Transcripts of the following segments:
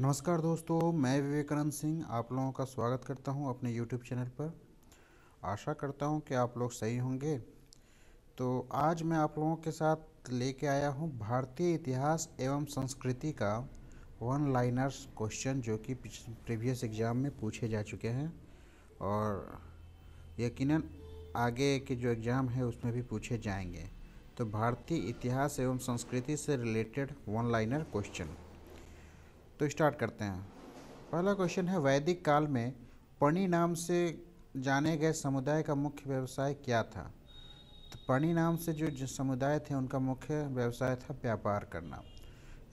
नमस्कार दोस्तों, मैं विवेकानंद सिंह आप लोगों का स्वागत करता हूँ अपने YouTube चैनल पर। आशा करता हूँ कि आप लोग सही होंगे। तो आज मैं आप लोगों के साथ लेके आया हूँ भारतीय इतिहास एवं संस्कृति का वन लाइनर्स क्वेश्चन जो कि प्रीवियस एग्ज़ाम में पूछे जा चुके हैं और यकीनन आगे के जो एग्ज़ाम है उसमें भी पूछे जाएँगे। तो भारतीय इतिहास एवं संस्कृति से रिलेटेड वन लाइनर क्वेश्चन तो स्टार्ट करते हैं। पहला क्वेश्चन है, वैदिक काल में पणि नाम से जाने गए समुदाय का मुख्य व्यवसाय क्या था? तो पणि नाम से जो समुदाय थे, उनका मुख्य व्यवसाय था व्यापार करना।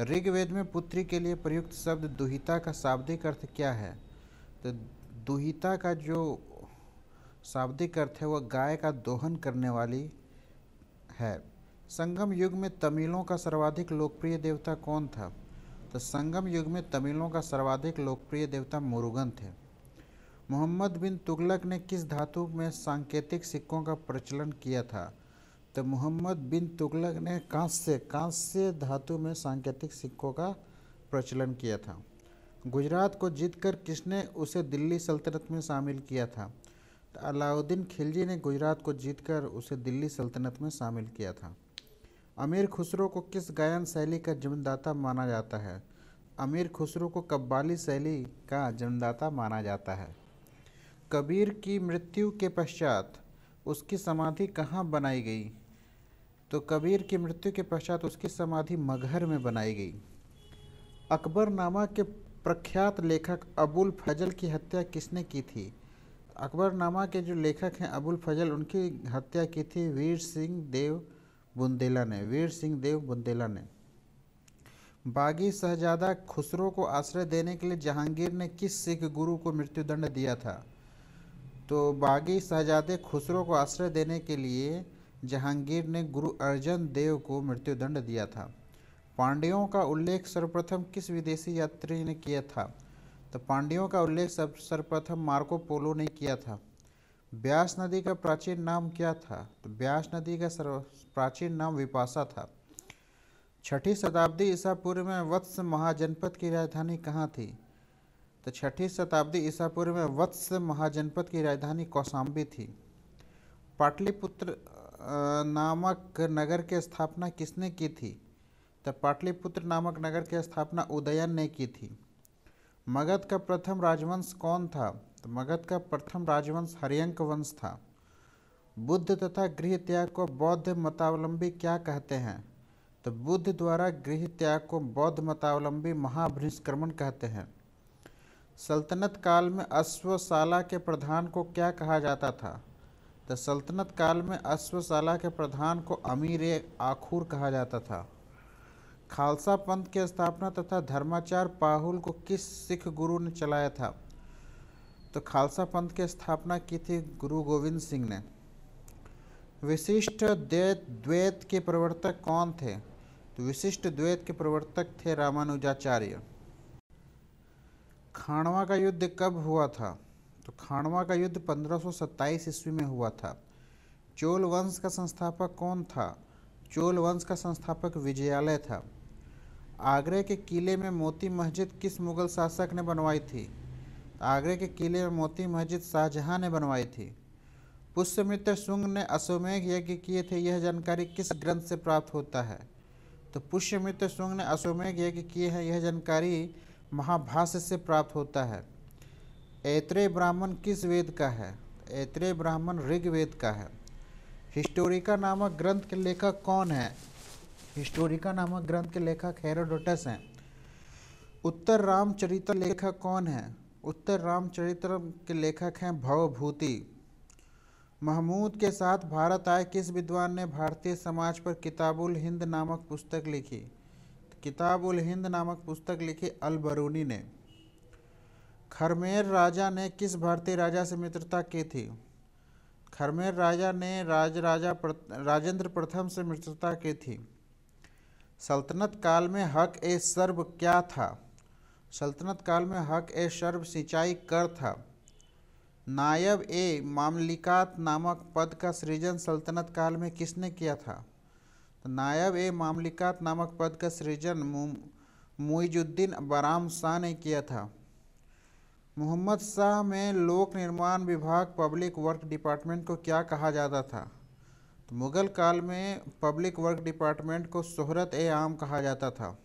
ऋग्वेद में पुत्री के लिए प्रयुक्त शब्द दुहिता का शाब्दिक अर्थ क्या है? तो दुहिता का जो शाब्दिक अर्थ है, वह गाय का दोहन करने वाली है। संगम युग में तमिलों का सर्वाधिक लोकप्रिय देवता कौन था? तो संगम युग में तमिलों का सर्वाधिक लोकप्रिय देवता मुरुगन थे। मोहम्मद बिन तुगलक ने किस धातु में सांकेतिक सिक्कों का प्रचलन किया था? तो मोहम्मद बिन तुगलक ने कांस्य कांस्य धातु में सांकेतिक सिक्कों का प्रचलन किया था। गुजरात को जीतकर किसने उसे दिल्ली सल्तनत में शामिल किया था? तो अलाउद्दीन खिलजी ने गुजरात को जीतकर उसे दिल्ली सल्तनत में शामिल किया था। अमीर खुसरो को किस गायन शैली का जन्मदाता माना जाता है? अमीर खुसरो को कब्बाली शैली का जन्मदाता माना जाता है। कबीर की मृत्यु के पश्चात उसकी समाधि कहाँ बनाई गई? तो कबीर की मृत्यु के पश्चात उसकी समाधि मगहर में बनाई गई। अकबरनामा के प्रख्यात लेखक अबुल फजल की हत्या किसने की थी? अकबरनामा के जो लेखक हैं अबुल फजल, उनकी हत्या की थी वीर सिंह देव बुंदेला ने, वीर सिंह देव बुंदेला ने। बागी शहजादा खुसरो को आश्रय देने के लिए जहांगीर ने किस सिख गुरु को मृत्युदंड दिया था? तो बागी शहजादे खुसरो को आश्रय देने के लिए जहांगीर ने गुरु अर्जन देव को मृत्युदंड दिया था। पांड्यों का उल्लेख सर्वप्रथम किस विदेशी यात्री ने किया था? तो पांड्यों का उल्लेख सर्वप्रथम मार्को पोलो ने किया था। ब्यास नदी का प्राचीन नाम क्या था? तो ब्यास नदी का सर्व प्राचीन नाम विपासा था। छठी शताब्दी ईसा पूर्व में वत्स महाजनपद की राजधानी कहाँ थी? तो छठी शताब्दी ईसा पूर्व में वत्स महाजनपद की राजधानी कौशाम्बी थी। पाटलिपुत्र नामक नगर की स्थापना किसने की थी? तो पाटलिपुत्र नामक नगर की स्थापना उदयन ने की थी। मगध का प्रथम राजवंश कौन था? तो मगध का प्रथम राजवंश हरियंक वंश था। बुद्ध तथा गृह त्याग को बौद्ध मतावलंबी क्या कहते हैं? तो बुद्ध द्वारा गृह त्याग को बौद्ध मतावलंबी महाभ्रिष्क्रमण कहते हैं। सल्तनत काल में अश्वशाला के प्रधान को क्या कहा जाता था? तो सल्तनत काल में अश्वशाला के प्रधान को अमीर आखूर कहा जाता था। खालसा पंथ की स्थापना तथा धर्माचार पाहुल को किस सिख गुरु ने चलाया था? तो खालसा पंथ की स्थापना की थी गुरु गोविंद सिंह ने। विशिष्ट द्वैत द्वैत के प्रवर्तक कौन थे? तो विशिष्ट द्वैत के प्रवर्तक थे रामानुजाचार्य। खानवा का युद्ध कब हुआ था? तो खानवा का युद्ध 1527 ईस्वी में हुआ था। चोल वंश का संस्थापक कौन था? चोल वंश का संस्थापक विजयालय था। आगरे के किले में मोती मस्जिद किस मुगल शासक ने बनवाई थी? आगरे के किले में मोती मस्जिद शाहजहां ने बनवाई थी। पुष्यमित्र शुंग ने अश्वमेघ यज्ञ किए थे, यह जानकारी किस ग्रंथ से प्राप्त होता है? तो पुष्यमित्र शुंग ने अश्वमेघ यज्ञ किए हैं, यह जानकारी महाभाष्य से प्राप्त होता है। ऐत्रेय ब्राह्मण किस वेद का है? ऐत्रेय ब्राह्मण ऋग्वेद का है। हिस्टोरिका नामक ग्रंथ के लेखक कौन है? हिस्टोरिका नामक ग्रंथ के लेखक हेरोडोटस हैं। उत्तर रामचरित्र लेखक कौन है? उत्तर रामचरित्र के लेखक हैं भवभूति। महमूद के साथ भारत आए किस विद्वान ने भारतीय समाज पर किताबुल हिंद नामक पुस्तक लिखी? किताबुल हिंद नामक पुस्तक लिखी अलबरूनी ने। खरमेर राजा ने किस भारतीय राजा से मित्रता की थी? खरमेर राजा ने राज राजा प्र, राजेंद्र प्रथम से मित्रता की थी। सल्तनत काल में हक ए सर्ब क्या था? सल्तनत काल में हक ए शर्ब सिंचाई कर था। नायब ए मामलिकात नामक पद का सृजन सल्तनत काल में किसने किया था? तो नायब ए मामलिकात नामक पद का सृजन मुइजुद्दीन बराम शाह ने किया था। मोहम्मद शाह में लोक निर्माण विभाग पब्लिक वर्क डिपार्टमेंट को क्या कहा जाता था? तो मुग़ल काल में पब्लिक वर्क डिपार्टमेंट को शहरत ए आम कहा जाता था।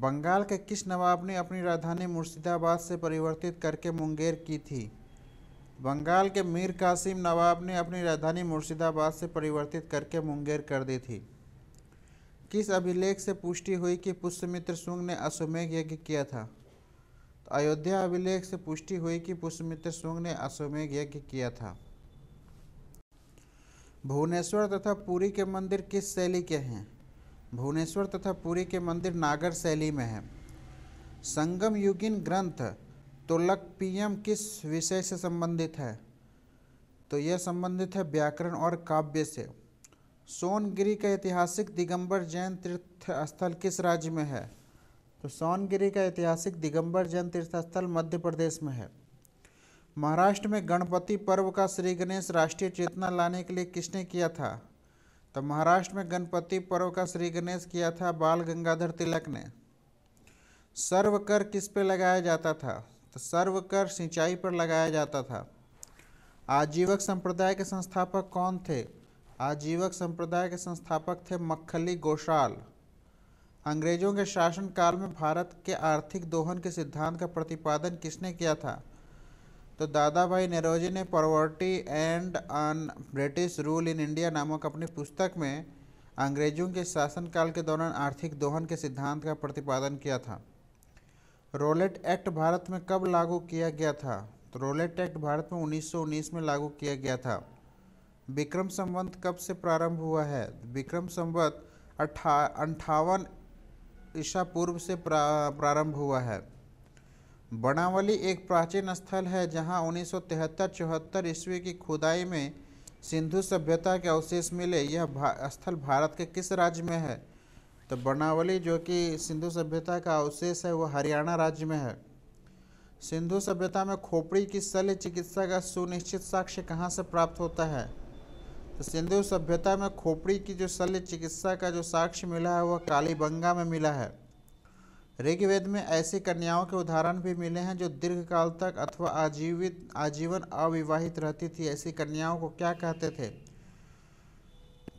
बंगाल के किस नवाब ने अपनी राजधानी मुर्शिदाबाद से परिवर्तित करके मुंगेर की थी? बंगाल के मीर कासिम नवाब ने अपनी राजधानी मुर्शिदाबाद से परिवर्तित करके मुंगेर कर दी थी। किस अभिलेख से पुष्टि हुई कि पुष्यमित्र सुंग ने अश्वमेघ यज्ञ किया था? तो अयोध्या अभिलेख से पुष्टि हुई कि पुष्यमित्र सुंग ने अश्वमेघ यज्ञ किया था। भुवनेश्वर तथा पुरी के मंदिर किस शैली के हैं? भुवनेश्वर तथा पुरी के मंदिर नागर शैली में है। संगम युगिन ग्रंथ तुलकपियम किस विषय से संबंधित है? तो यह संबंधित है व्याकरण और काव्य से। सोनगिरी का ऐतिहासिक दिगंबर जैन तीर्थ स्थल किस राज्य में है? तो सोनगिरी का ऐतिहासिक दिगंबर जैन तीर्थ स्थल मध्य प्रदेश में है। महाराष्ट्र में गणपति पर्व का श्री गणेश राष्ट्रीय चेतना लाने के लिए किसने किया था? तो महाराष्ट्र में गणपति पर्व का श्री गणेश किया था बाल गंगाधर तिलक ने। सर्व कर किस पे लगाया जाता था? तो सर्व कर सिंचाई पर लगाया जाता था। आजीवक संप्रदाय के संस्थापक कौन थे? आजीवक संप्रदाय के संस्थापक थे मक्खली गोशाल। अंग्रेज़ों के शासन काल में भारत के आर्थिक दोहन के सिद्धांत का प्रतिपादन किसने किया था? तो दादा भाई नेरोजी ने poverty and un British rule in India नामक अपनी पुस्तक में अंग्रेज़ों के शासनकाल के दौरान आर्थिक दोहन के सिद्धांत का प्रतिपादन किया था। रोलेट एक्ट भारत में कब लागू किया गया था? तो रोलेट एक्ट भारत में 1919 में लागू किया गया था। विक्रम संवत कब से प्रारंभ हुआ है? विक्रम संवत अट्ठा अंठावन ईसा पूर्व से प्रारंभ हुआ है। बनावली एक प्राचीन स्थल है जहाँ उन्नीस सौ तिहत्तर चौहत्तर ईस्वी की खुदाई में सिंधु सभ्यता के अवशेष मिले। यह भा, स्थल भारत के किस राज्य में है? तो बनावली जो कि सिंधु सभ्यता का अवशेष है वह हरियाणा राज्य में है। सिंधु सभ्यता में खोपड़ी की शल्य चिकित्सा का सुनिश्चित साक्ष्य कहाँ से प्राप्त होता है? तो सिंधु सभ्यता में खोपड़ी की जो शल्य चिकित्सा का जो साक्ष्य मिला है वह कालीबंगा में मिला है। ऋग्वेद में ऐसी कन्याओं के उदाहरण भी मिले हैं जो दीर्घकाल तक अथवा आजीवित, आजीवन अविवाहित रहती थी। ऐसी कन्याओं को क्या कहते थे?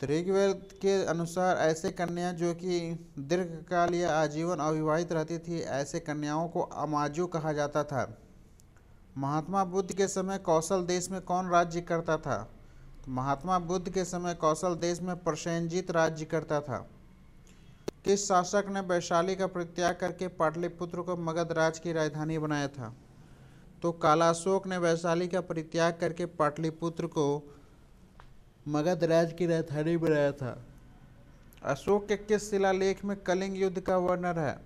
तो ऋग्वेद के अनुसार ऐसे कन्या जो कि दीर्घकाल या आजीवन अविवाहित रहती थी, ऐसे कन्याओं को अमाजू कहा जाता था। महात्मा बुद्ध के समय कौशल देश में कौन राज्य करता था? तो महात्मा बुद्ध के समय कौशल देश में प्रसेंजित राज्य करता था। किस शासक ने वैशाली का परित्याग करके पाटलिपुत्र को मगध राज की राजधानी बनाया था। तो कालाशोक ने वैशाली का परित्याग करके पाटलिपुत्र को मगध राज की राजधानी बनाया था। अशोक के किस शिलालेख में कलिंग युद्ध का वर्णन है?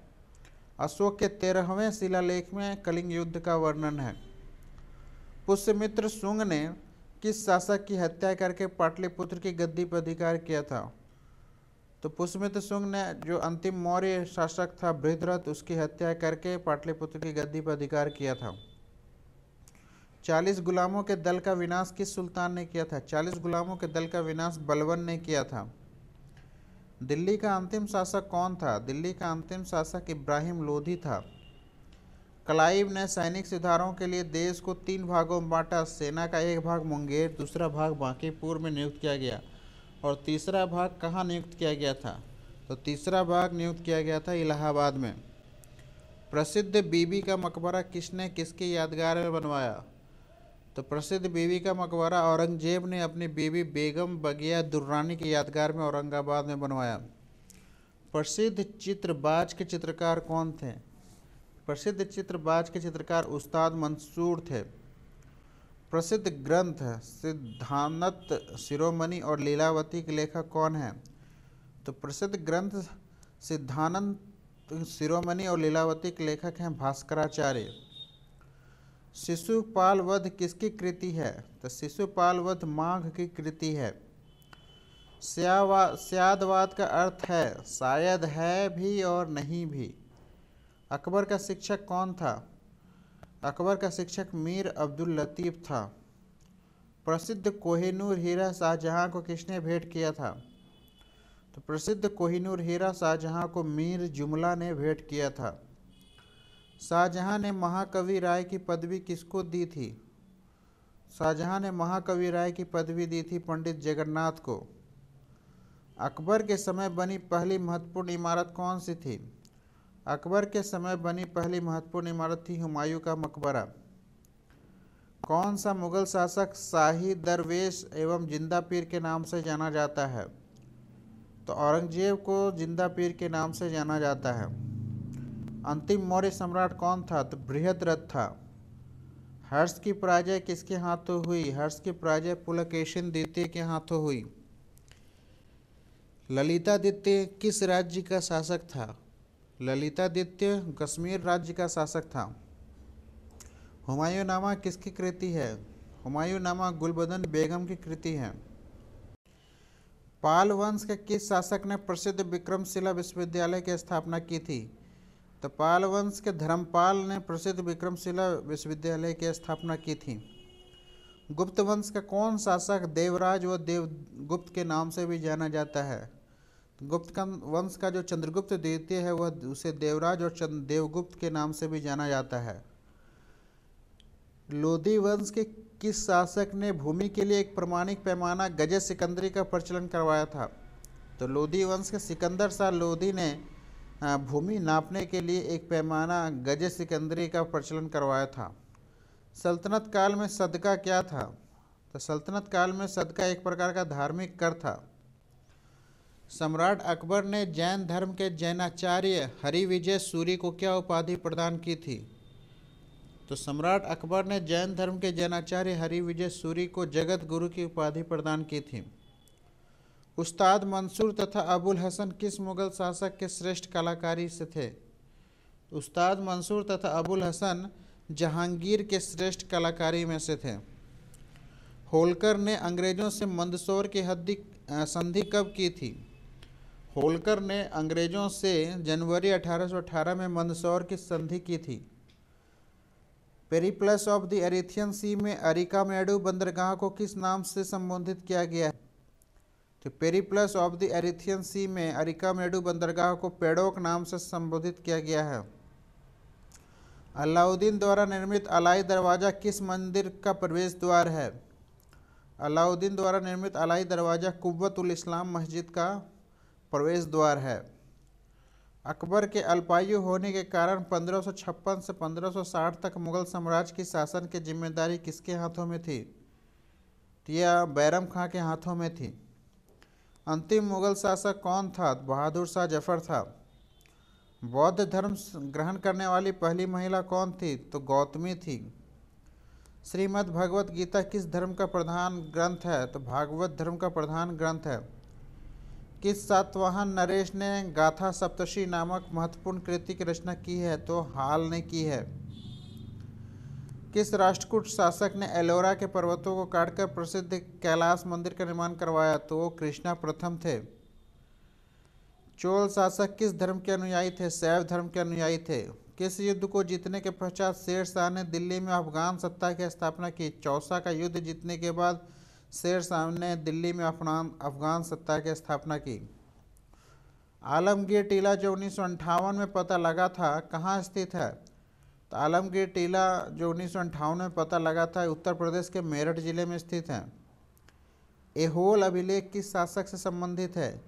अशोक के तेरहवें शिलालेख में कलिंग युद्ध का वर्णन है। पुष्यमित्र सुंग ने किस शासक की हत्या करके पाटलिपुत्र की गद्दी पर अधिकार किया था? तो पुष्यमित्र सुंग ने जो अंतिम मौर्य शासक था बृहद्रथ, उसकी हत्या करके पाटलिपुत्र की गद्दी पर अधिकार किया था। चालीस गुलामों के दल का विनाश किस सुल्तान ने किया था? चालीस गुलामों के दल का विनाश बलवन ने किया था। दिल्ली का अंतिम शासक कौन था? दिल्ली का अंतिम शासक इब्राहिम लोधी था। क्लाइव ने सैनिक सुधारों के लिए देश को तीन भागों में बांटा। सेना का एक भाग मुंगेर, दूसरा भाग बांकीपुर में नियुक्त किया गया। और तीसरा भाग कहाँ नियुक्त किया गया था? तो तीसरा भाग नियुक्त किया गया था इलाहाबाद में। प्रसिद्ध बीबी का मकबरा किसने किसके यादगार में बनवाया? तो प्रसिद्ध बीबी का मकबरा औरंगज़ेब ने अपनी बीबी बेगम बगिया दुर्रानी की यादगार में औरंगाबाद में बनवाया। प्रसिद्ध चित्रबाज के चित्रकार कौन थे? प्रसिद्ध चित्रबाज के चित्रकार उस्ताद मंसूर थे। प्रसिद्ध ग्रंथ सिद्धानत शिरोमणि और लीलावती के लेखक कौन हैं? तो प्रसिद्ध ग्रंथ सिद्धानंद शिरोमणि और लीलावती के लेखक हैं भास्कराचार्य। शिशुपाल वध किसकी कृति है? तो शिशुपाल वध माघ की कृति है। स्यादवाद का अर्थ है, शायद है भी और नहीं भी। अकबर का शिक्षक कौन था? अकबर का शिक्षक मीर अब्दुल लतीफ़ था। प्रसिद्ध कोहिनूर हीरा शाहजहाँ को किसने भेंट किया था? तो प्रसिद्ध कोहिनूर हीरा शाहजहाँ को मीर जुमला ने भेंट किया था। शाहजहाँ ने महाकवि राय की पदवी किसको दी थी? शाहजहाँ ने महाकवि राय की पदवी दी थी पंडित जगन्नाथ को। अकबर के समय बनी पहली महत्वपूर्ण इमारत कौन सी थी? अकबर के समय बनी पहली महत्वपूर्ण इमारत थी हुमायूं का मकबरा। कौन सा मुगल शासक शाही दरवेश एवं ज़िंदा पीर के नाम से जाना जाता है? तो औरंगज़ेब को ज़िंदा पीर के नाम से जाना जाता है। अंतिम मौर्य सम्राट कौन था? तो बृहद्रथ था। हर्ष की पराजय किसके हाथों हुई? हर्ष की पराजय पुलकेशन द्वितीय के हाथों हुई। ललिता ललितादित्य किस राज्य का शासक था? ललितादित्य कश्मीर राज्य का शासक था। हुमायूं नामा किसकी कृति है? हुमायूं नामा गुलबदन बेगम की कृति है। पाल वंश के किस शासक ने प्रसिद्ध विक्रमशिला विश्वविद्यालय की स्थापना की थी? तो पाल वंश के धर्मपाल ने प्रसिद्ध विक्रमशिला विश्वविद्यालय की स्थापना की थी। गुप्त वंश का कौन शासक देवराज व देवगुप्त के नाम से भी जाना जाता है? गुप्त वंश का जो चंद्रगुप्त द्वितीय है, वह उसे देवराज और चंद्र देवगुप्त के नाम से भी जाना जाता है। लोधी वंश के किस शासक ने भूमि के लिए एक प्रमाणिक पैमाना गजे सिकंदरी का प्रचलन करवाया था? तो लोधी वंश के सिकंदर शाह लोधी ने भूमि नापने के लिए एक पैमाना गज सिकंदरी का प्रचलन करवाया था। सल्तनत काल में सदका क्या था? तो सल्तनत काल में सदका एक प्रकार का धार्मिक कर था। सम्राट अकबर ने जैन धर्म के जैनाचार्य हरिविजय सूरी को क्या उपाधि प्रदान की थी? तो सम्राट अकबर ने जैन धर्म के जैनाचार्य हरिविजय सूरी को जगत गुरु की उपाधि प्रदान की थी। उस्ताद मंसूर तथा अबुल हसन किस मुग़ल शासक के श्रेष्ठ कलाकारी से थे? उस्ताद मंसूर तथा अबुल हसन जहांगीर के श्रेष्ठ कलाकारी में से थे। होलकर ने अंग्रेज़ों से मंदसौर की हद्दी संधि कब की थी? होलकर ने अंग्रेज़ों से जनवरी 1818 में मंदसौर की संधि की थी। Periplus of the Erythraean Sea में अरिका मेडू बंदरगाह को किस नाम से संबोधित किया गया? है तो Periplus of the Erythraean Sea में अरिका मेडू बंदरगाह को पेडोक नाम से संबोधित किया गया है। अलाउद्दीन द्वारा निर्मित अलाई दरवाज़ा किस मंदिर का प्रवेश द्वार है? अलाउद्दीन द्वारा निर्मित अलाई दरवाज़ा कुब्बतुल इस्लाम मस्जिद का प्रवेश द्वार है। अकबर के अल्पायु होने के कारण 1556 से 1560 तक मुगल साम्राज्य की शासन की ज़िम्मेदारी किसके हाथों में थी? यह बैरम खां के हाथों में थी। अंतिम मुगल शासक कौन था? बहादुर शाह ज़फ़र था। बौद्ध धर्म ग्रहण करने वाली पहली महिला कौन थी? तो गौतमी थी। श्रीमद् भगवत गीता किस धर्म का प्रधान ग्रंथ है? तो भागवत धर्म का प्रधान ग्रंथ है। किस सातवाहन नरेश ने गाथा सप्तशी नामक महत्वपूर्ण कृति की रचना की है? तो हाल ने की है। किस राष्ट्रकूट शासक ने एलोरा के पर्वतों को काटकर प्रसिद्ध कैलाश मंदिर का निर्माण करवाया? तो वो कृष्णा प्रथम थे। चोल शासक किस धर्म के अनुयायी थे? शैव धर्म के अनुयायी थे। किस युद्ध को जीतने के पश्चात शेर शाह ने दिल्ली में अफगान सत्ता की स्थापना की? चौसा का युद्ध जीतने के बाद शेर शाह ने दिल्ली में अफगान अफगान सत्ता की स्थापना की। आलमगीर टीला जो उन्नीस में पता लगा था, कहाँ स्थित है? तो आलमगीर टीला जो उन्नीस में पता लगा था, उत्तर प्रदेश के मेरठ ज़िले में स्थित है। एहोल अभिलेख किस शासक से संबंधित है?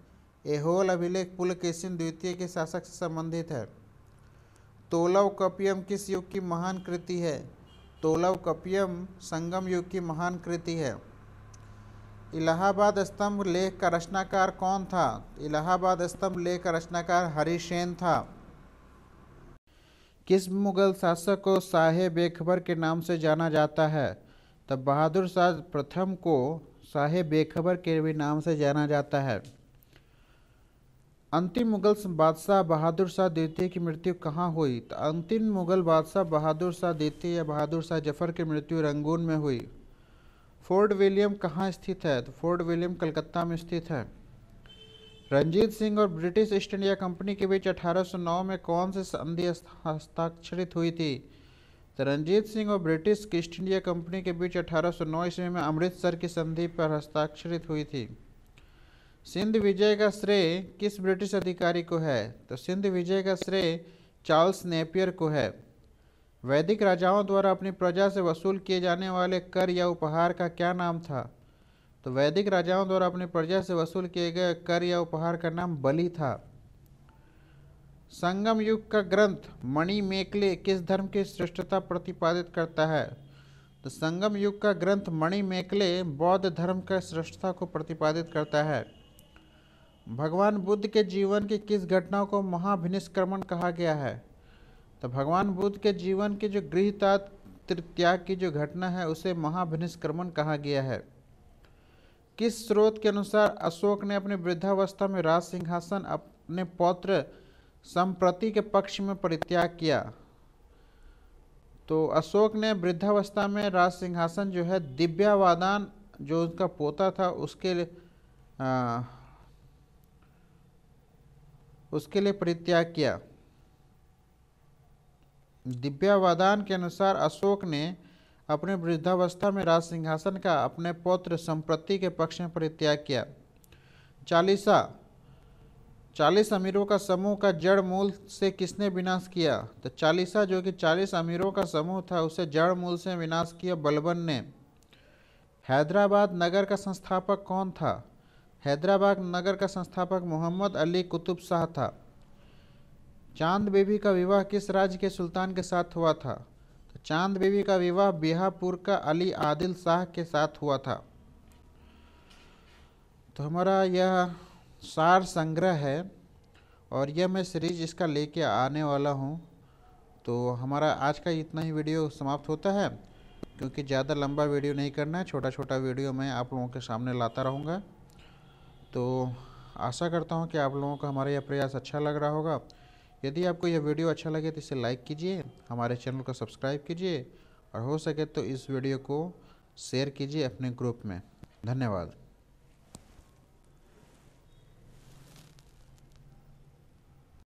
एहोल अभिलेख पुलकेशिन द्वितीय के शासक से संबंधित है। तोलव कपियम किस युग की महान कृति है? तोलव कपियम संगम युग की महान कृति है। इलाहाबाद स्तंभ लेख का रचनाकार कौन था? इलाहाबाद स्तंभ लेख का रचनाकार हरिशेन था। किस मुगल शासक को शाह बेखबर के नाम से जाना जाता है? तब बहादुर शाह प्रथम को शाह बेखबर के भी नाम से जाना जाता है। अंतिम मुगल बादशाह बहादुर शाह द्वितीय की मृत्यु कहाँ हुई? तो अंतिम मुगल बादशाह बहादुर शाह द्वितीय या बहादुर शाह ज़फ़र की मृत्यु रंगून में हुई। फोर्ट विलियम कहाँ स्थित है? तो फोर्ट विलियम कलकत्ता में स्थित है। रंजीत सिंह और ब्रिटिश ईस्ट इंडिया कंपनी के बीच 1809 में कौन सी संधि हस्ताक्षरित हुई थी? तो रंजीत सिंह और ब्रिटिश ईस्ट इंडिया कंपनी के बीच 1809 ईस्वी में अमृतसर की संधि पर हस्ताक्षरित हुई थी। सिंध विजय का श्रेय किस ब्रिटिश अधिकारी को है? तो सिंध विजय का श्रेय चार्ल्स नेपियर को है। वैदिक राजाओं द्वारा अपनी प्रजा से वसूल किए जाने वाले कर या उपहार का क्या नाम था? तो वैदिक राजाओं द्वारा अपनी प्रजा से वसूल किए गए कर या उपहार का नाम बलि था। संगम युग का ग्रंथ मणि मेकले किस धर्म की श्रेष्ठता प्रतिपादित करता है? तो संगम युग का ग्रंथ मणि मेकले बौद्ध धर्म का श्रेष्ठता को प्रतिपादित करता है। भगवान बुद्ध के जीवन की किस घटना को महाभिनिष्क्रमण कहा गया है? तो भगवान बुद्ध के जीवन की जो गृहता त्याग की जो घटना है उसे महाभिनिष्क्रमण कहा गया है। किस स्रोत के अनुसार अशोक ने अपनी वृद्धावस्था में राज सिंहासन अपने पौत्र संप्रति के पक्ष में परित्याग किया? तो अशोक ने वृद्धावस्था में राज सिंहासन जो है दिव्यावादान जो उसका पोता था उसके लिए आ, उसके लिए परित्याग किया। दिव्यावादान के अनुसार अशोक ने अपने वृद्धावस्था में राज सिंहासन का अपने पौत्र संप्रति के पक्ष में परित्याग किया। चालीसा, चालीस अमीरों का समूह का जड़ मूल से किसने विनाश किया? तो चालीसा, जो कि चालीस अमीरों का समूह था, उसे जड़ मूल से विनाश किया बलबन ने। हैदराबाद नगर का संस्थापक कौन था? हैदराबाद नगर का संस्थापक मोहम्मद अली कुतुब शाह था। चाँद बेबी का विवाह किस राज्य के सुल्तान के साथ हुआ था? तो चाँद बेबी का विवाह बिहापुर का अली आदिल शाह के साथ हुआ था। तो हमारा यह सार संग्रह है और यह मैं सीरीज़ इसका लेके आने वाला हूँ। तो हमारा आज का इतना ही वीडियो समाप्त होता है, क्योंकि ज़्यादा लंबा वीडियो नहीं करना है छोटा छोटा वीडियो मैं आप लोगों के सामने लाता रहूँगा। तो आशा करता हूँ कि आप लोगों को हमारा यह प्रयास अच्छा लग रहा होगा। यदि आपको यह वीडियो अच्छा लगे तो इसे लाइक कीजिए, हमारे चैनल को सब्सक्राइब कीजिए और हो सके तो इस वीडियो को शेयर कीजिए अपने ग्रुप में। धन्यवाद।